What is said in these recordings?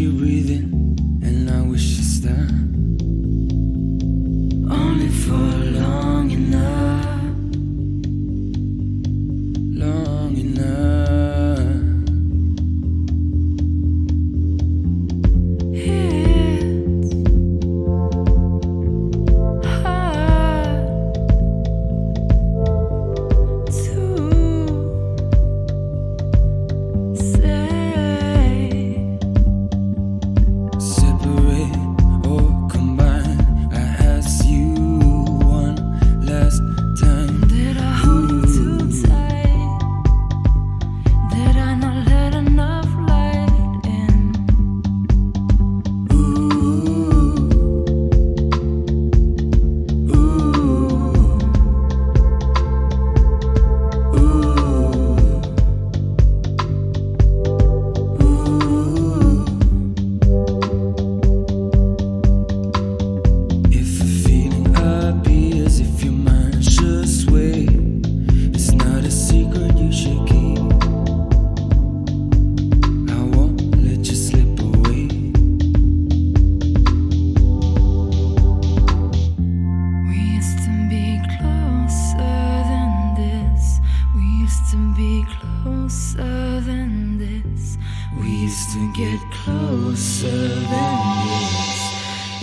you closer than this. We used to get closer than this.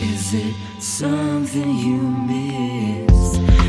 Is it something you miss?